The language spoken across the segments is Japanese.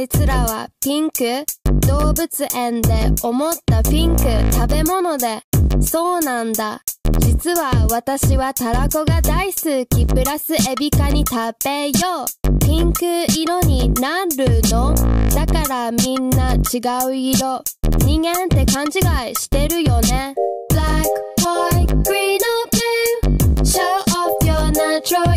いつらはピンク？動物園で思ったピンク食べ物で。そうなんだ。実は私はたらこが大好き。プラスエビカに食べよう。ピンク色になるの？だからみんな違う色。人間って勘違いしてるよね。Black, white, green or blue Show off your natural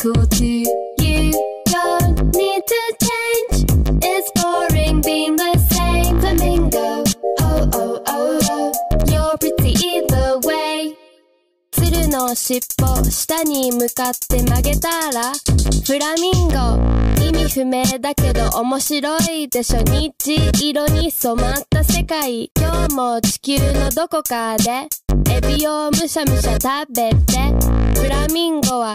could do. You don't need to change It's boring being the same Flamingo, oh oh oh oh You're pretty either way 鶴の尻尾下に向かって曲げたらフラミンゴ意味不明だけど面白いでしょ日色に染まった世界今日も地球のどこかでエビをむしゃむしゃ食べてフラミンゴは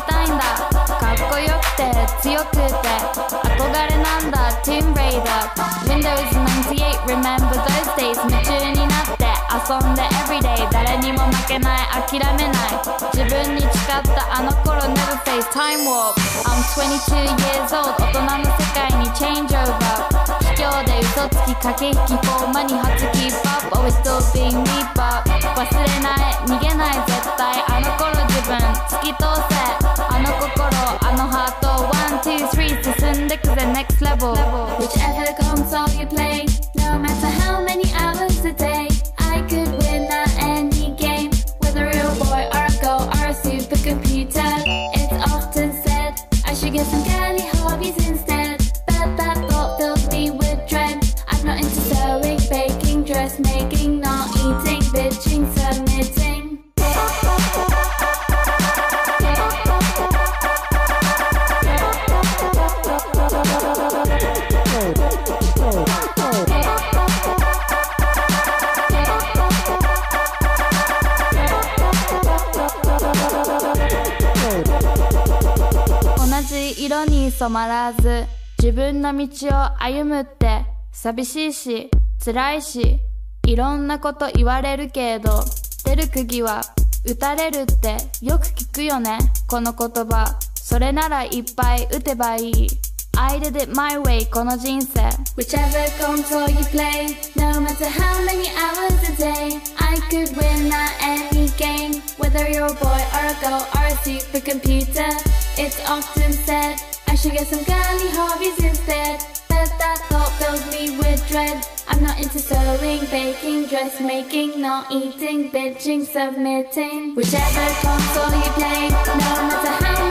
りたいんだ。かっこよくて強くて。憧れなんだ。トゥーンレイダー Windows 98 remember those days 夢中になって。遊んで。Everyday 誰にも負けない。諦めない。自分に誓った。あの頃。Never face time warp I'm 22 years old 大人の世界に。Change over 卑怯で。嘘つき駆け引きフォーマに初 keep up always still being me but 忘れない。逃げない。絶対。あの頃自分。突き通せ。Noise making, not eating, bitching, submitting.「色に染まらず自分の道を歩むって寂しいし辛いしいろんなこと言われるけど出る釘は打たれるってよく聞くよねこの言葉それならいっぱい打てばいい I did it my way この人生 Whichever console you play, no matter how many hours a day, I could win at any game. Whether you're a boy or a girl or a supercomputer, it's often said I should get some girly hobbies instead. But that thought fills me with dread. Not into sewing, baking, dressmaking, not eating, bitching, submitting. Whichever console you play, no matter how